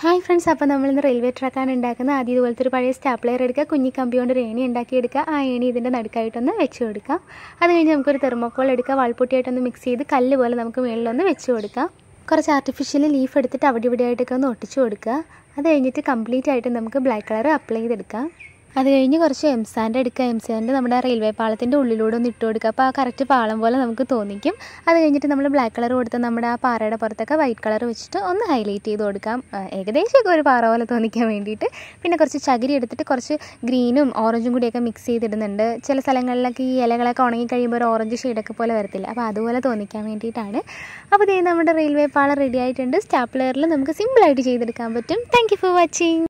Hi friends അപ്പോൾ നമ്മളിന്ന് railway ട്രാക്കാണ് ഉണ്ടാക്കുന്നത്. ആദ്യം ഇതുപോലത്തെ ഒരു പഴയ സ്റ്റാപ്ലെയർ എടുക്കുക കുഞ്ഞി കമ്പി കൊണ്ട് ഒരു ഏണി ഉണ്ടാക്കിയെടുക്കുക. ആ ഏണി ഇതിന്റെ നടുക്കായിട്ടൊന്ന് വെച്ച് കൊടുക്കാം അത് കഴിഞ്ഞ് നമുക്കൊരു തെർമോക്കോൾ എടുക്കുക. വാൾപൊട്ടിയായിട്ടൊന്ന് മിക്സ് ചെയ്ത് കല്ല് പോലെ നമുക്ക് മുകളിലൊന്ന് വെച്ച് കൊടുക്കാം കുറച്ച് ആർട്ടിഫിഷ്യൽ ലീഫ് എടുത്തിട്ട് അവിടെ ഇവിടെ ആയിട്ടൊക്കെ ഒന്ന് ഒട്ടിച്ച് കൊടുക്കുക അത് കഴിഞ്ഞിട്ട് കംപ്ലീറ്റ് ആയിട്ട് നമുക്ക് ബ്ലാക്ക് കളർ അപ്ലൈ ചെയ്തെടുക്കാം. അത് കഴിഞ്ഞ് കുറച്ച് എം സാൻഡ് എടുക്കുക. എം സാൻഡ് നമ്മുടെ റെയിൽവേ പാളത്തിന്റെ ഉള്ളിലൂടെ ഒന്ന് ഇട്ട് കൊടുക്കുക. അപ്പോൾ ആ കറക്റ്റ് പാളം പോലെ നമുക്ക് തോന്നിക്കും. അത് കഴിഞ്ഞിട്ട് നമ്മൾ ബ്ലാക്ക് കളർ കൊടുത്ത് നമ്മുടെ ആ പാറയുടെ പുറത്തൊക്കെ വൈറ്റ് കളർ വെച്ചിട്ട് ഒന്ന് ഹൈലൈറ്റ് ചെയ്ത് കൊടുക്കാം. ഏകദേശം ഏകദേശമൊക്കെ ഒരു പാറ പോലെ തോന്നിക്കാൻ വേണ്ടിയിട്ട്. പിന്നെ കുറച്ച് ചകിരി എടുത്തിട്ട് കുറച്ച് ഗ്രീനും ഓറഞ്ചും കൂടിയൊക്കെ മിക്സ് ചെയ്തിടുന്നുണ്ട്. ചില സ്ഥലങ്ങളിലൊക്കെ ഈ ഇലകളൊക്കെ ഉണങ്ങി കഴിയുമ്പോൾ ഒരു ഓറഞ്ച് ഷെയ്ഡൊക്കെ പോലെ വരത്തില്ല. അപ്പോൾ അതുപോലെ തോന്നിക്കാൻ വേണ്ടിയിട്ടാണ്. അപ്പോൾ ഇതേ നമ്മുടെ റെയിൽവേ പാളം റെഡി ആയിട്ടുണ്ട്. സ്റ്റാപ്ലെയറിൽ നമുക്ക് സിമ്പിളായിട്ട് ചെയ്തെടുക്കാൻ പറ്റും. Thank for watching.